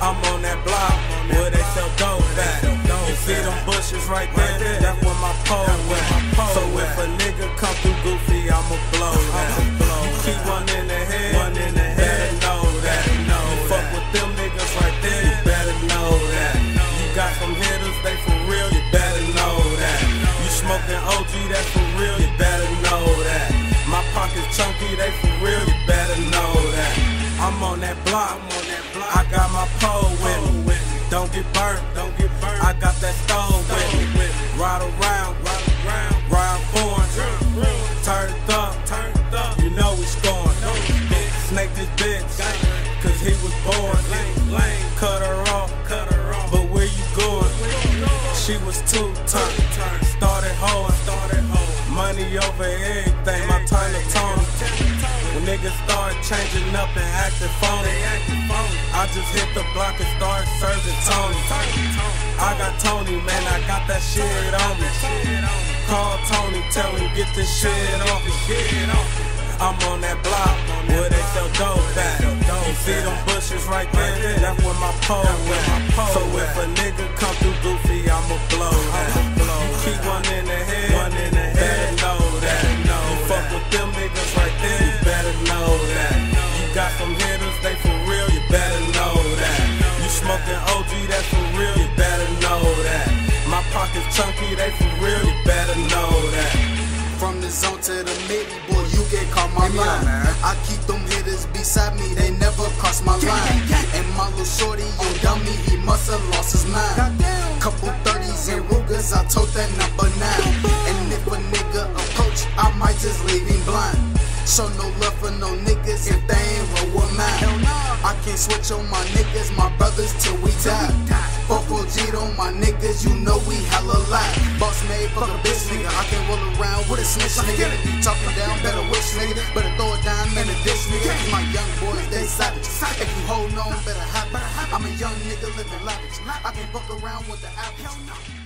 I'm on that block where they sell dope at. You see them bushes right there? That's where my pole at. So if a nigga come through goofy, I'ma blow that. You keep one in the head, one in the head. Better know that. You fuck with them niggas right there, you better know that. You got some hitters, they for real, you better know that. You smoking OG, that's for real, you better know that. My pockets chunky, they for real, this bitch, cause he was born. Cut her off, cut her off. But where you going? She was too tough. Started hoeing, started hoeing. Money over everything. My time to tone. When niggas start changing up and acting phony, I just hit the block and start serving Tony. I got Tony, man, I got that shit on me. Call Tony, tell him get this shit off me. I'm on where they sell dope at. You see them bushes right there? That's where my pole at. So if a nigga come through goofy, I'ma blow that. You keep one in the head, one in the head. Better know that. You fuck with them niggas right there, you better know that. You got some hitters, they for real, you better know that. You smoking OG, that's for real, you better know that. My pockets chunky, they for real, you better know that. From the zone to the mid, boy, you get caught my line. I keep me, they never cross my line. And my little shorty, yo dummy, he must have lost his mind. Couple 30s and Rugers, I told that number nine. And if a nigga approach, I might just leave him blind. Show no love for no niggas if they ain't roll with mine. I can't switch on my niggas, my brothers till we die. Fuck OG on my niggas, you know we hella lie. Boss made, fuck a bitch nigga. I can roll around with a snitch nigga. Talking down, better wish nigga. Better throw nigga. My young boys, they savage. If you hold on, better have. I'm a young nigga living lavish. I can fuck around with the average.